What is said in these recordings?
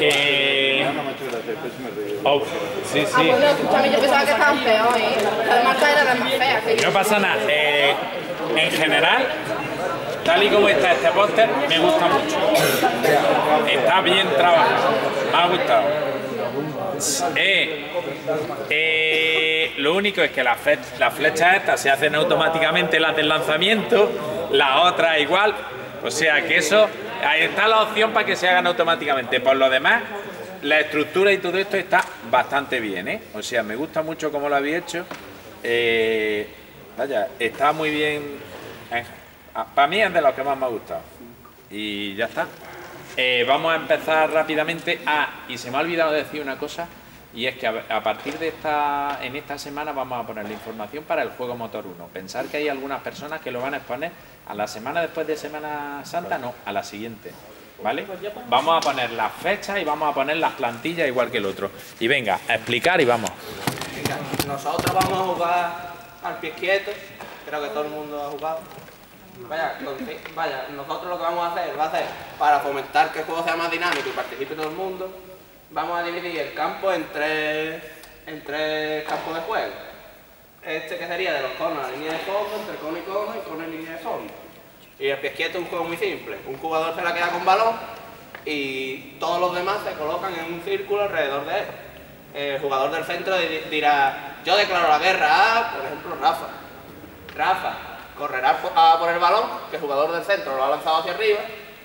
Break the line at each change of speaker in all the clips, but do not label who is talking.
Eh, oh, sí, sí.
no, escúchame, yo pensaba que estaban peor, ¿eh? Las marcas eran las más feas que yo.
No pasa nada. Eh, en general, tal y como está este póster, me gusta mucho. Está bien trabajado. Me ha gustado. Eh, eh, lo único es que las, fe- las flechas estas se hacen automáticamente las del lanzamiento, las otras igual. O sea que eso, ahí está la opción para que se hagan automáticamente. Por lo demás, la estructura y todo esto está bastante bien, ¿eh? O sea, me gusta mucho cómo lo habéis hecho. Eh, vaya, está muy bien. Para mí es de los que más me ha gustado. Y ya está. Eh, vamos a empezar rápidamente. Ah, y se me ha olvidado decir una cosa. Y es que a, partir de esta, en esta semana vamos a poner la información para el juego Motor 1. Pensar que hay algunas personas que lo van a exponer a la semana después de Semana Santa, no, a la siguiente. ¿Vale? Vamos a poner las fechas y vamos a poner las plantillas igual que el otro. Y venga, a explicar y vamos.
Nosotros vamos a jugar al pie quieto, creo que todo el mundo ha jugado. Vaya, vaya, nosotros lo que vamos a hacer va a ser, para fomentar que el juego sea más dinámico y participe todo el mundo, vamos a dividir el campo en tres, en tres campos de juego. Este que sería de los conos a línea de fondo, entre cono y cono y cono y línea de fondo. Y el pie quieto es un juego muy simple. Un jugador se la queda con balón y todos los demás se colocan en un círculo alrededor de él. El jugador del centro di- dirá, yo declaro la guerra a, por ejemplo, Rafa. Rafa correrá por el balón, que el jugador del centro lo ha lanzado hacia arriba,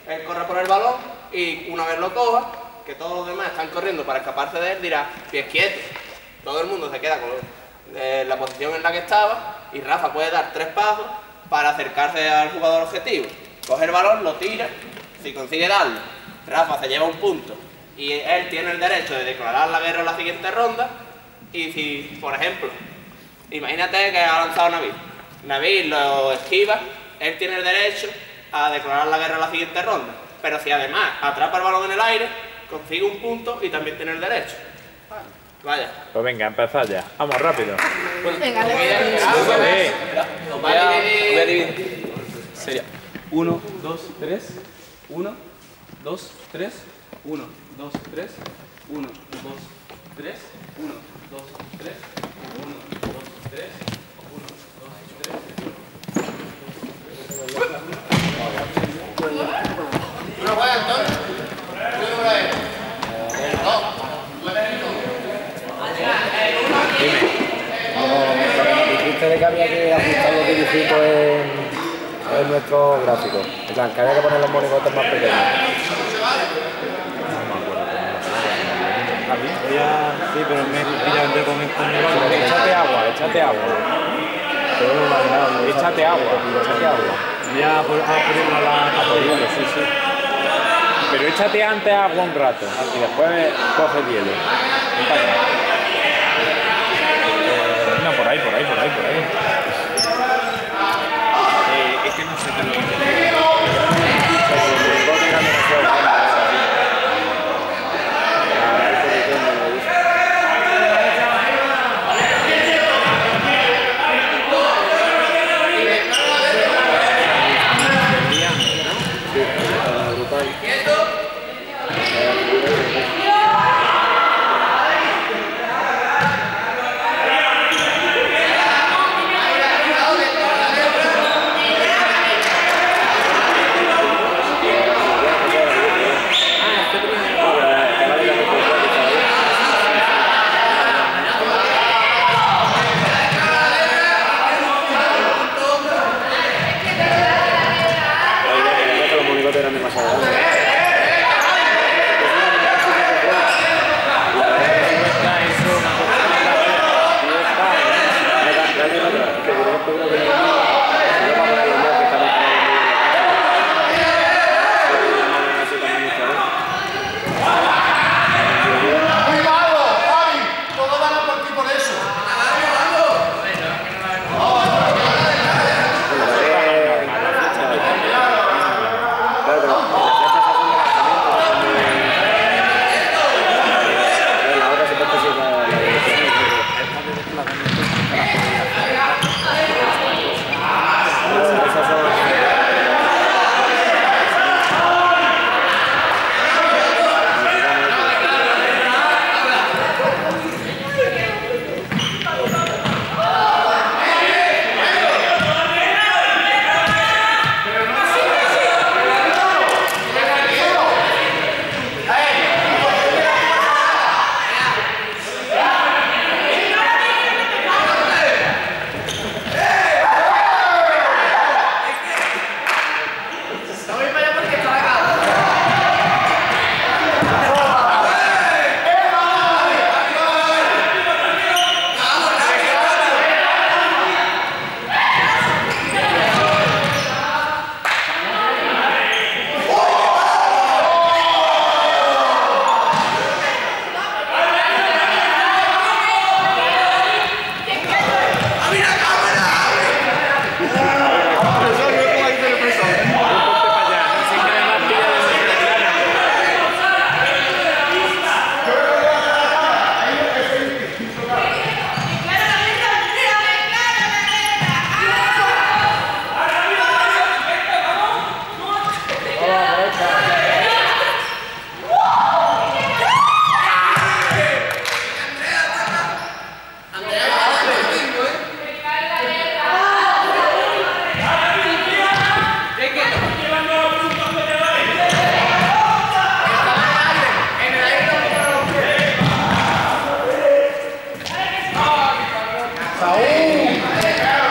él corre por el balón y una vez lo coja, que todos los demás están corriendo para escaparse de él, dirá, pies quietos. Todo el mundo se queda con eh, la posición en la que estaba y Rafa puede dar tres pasos para acercarse al jugador objetivo. Coge el balón, lo tira, si consigue darlo, Rafa se lleva un punto y él tiene el derecho de declarar la guerra en la siguiente ronda y si, por ejemplo, imagínate que ha lanzado Navid, Navid lo esquiva, él tiene el derecho a declarar la guerra en la siguiente ronda, pero si además atrapa el balón en el aire, consigue un punto y también tiene el derecho. Vaya.
Pues venga, empezad ya. Vamos, rápido.
Venga,
Sería 1, 2, 3, 1, 2, 3, 1, 2, 3, 1, 2, 3, 1, 2, 3, 1, 2, 3, 1, 2, 3.
Dijiste de que había que ajustar los dibujitos en, en nuestro gráfico. En plan, que había que poner los monigotes más pequeños.
Sí, pero me con
Échate agua, échate agua. Échate agua, échate agua.
Ya por, a la sí, sí.
Pero échate antes agua un rato y después coge hielo. Ven para acá. Eh, No, por ahí, por Saúde para Amém.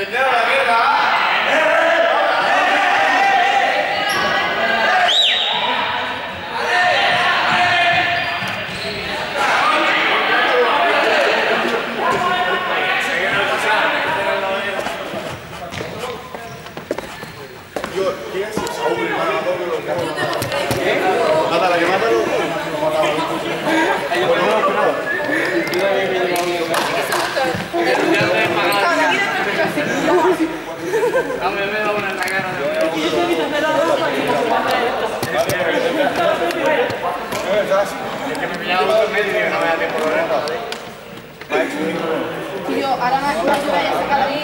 Metieron la mierda. Mátalo, mátalo. Dame veo una. Es que me medio no me
da tiempo de.
Tío, ahora sacar ahí.